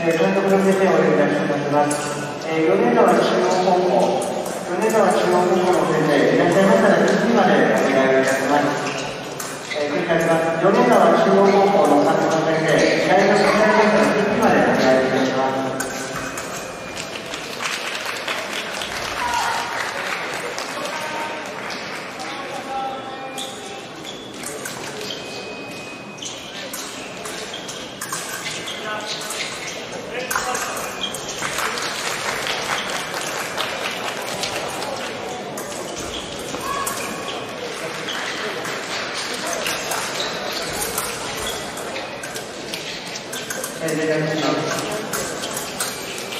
えー、監督の先生をお呼びいたします。えー、米川中央高校、米川中央高校の先生、いらっしゃいましたら、2時までお願いいたします。えー、繰り返します。米川中央高校の監督の先生、依頼の先生から2時までお願いいたします。Thank you. えー、連絡します。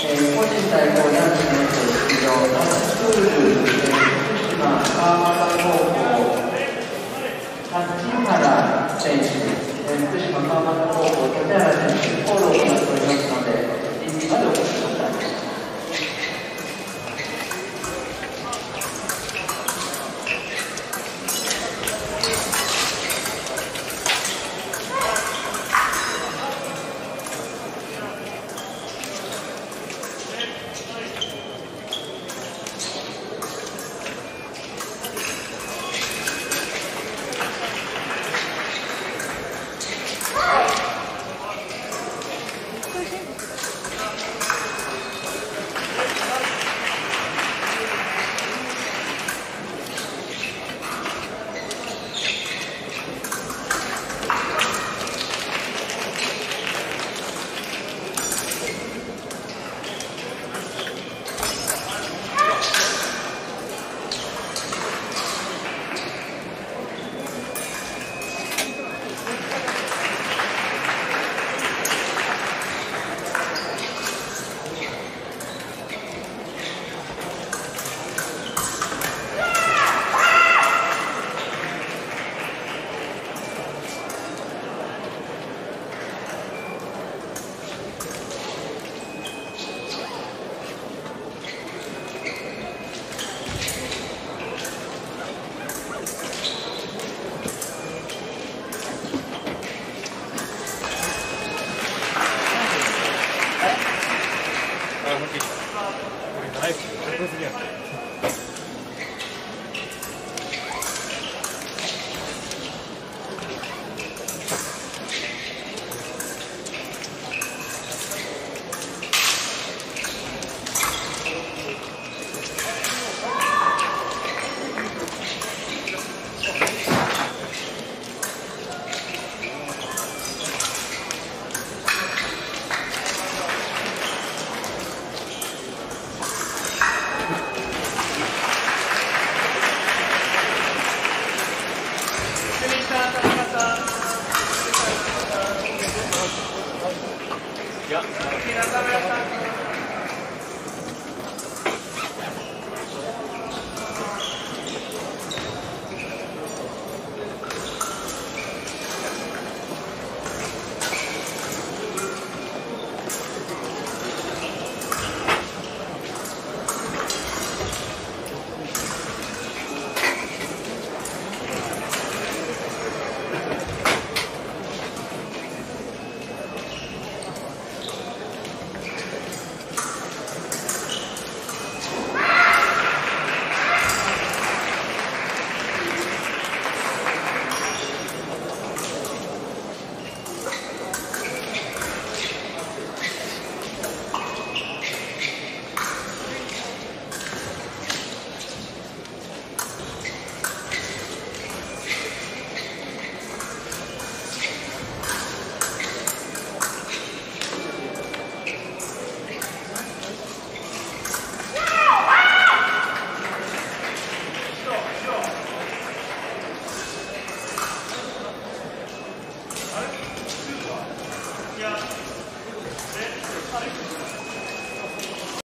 えー、個人対抗男子の出場、スクール、えー、福島川俣高校、立原選手、えー、福島川俣高校、立原選手、フォロー 아이 무슨 소리야 いや、